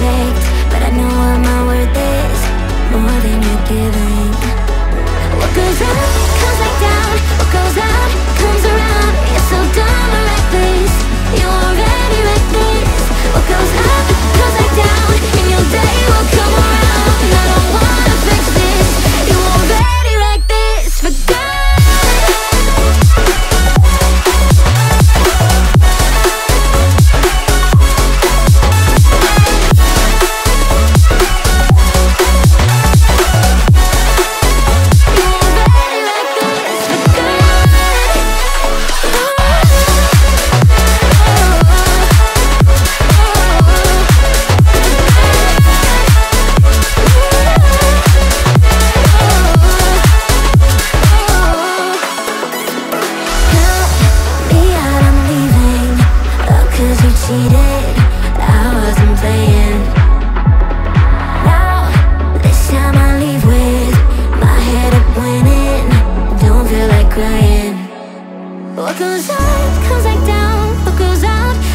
perfect But I know what my worth is. More than you're giving I wasn't playing Now, this time I leave with my head up winning Don't feel like crying What goes up, comes back down What goes out.